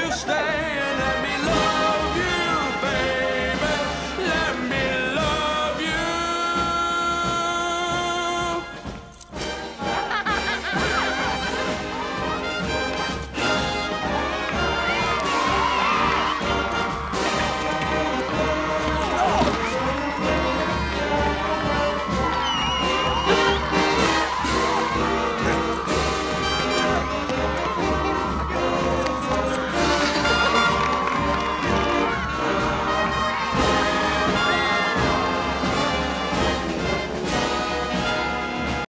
you stay?